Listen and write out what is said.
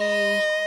えー。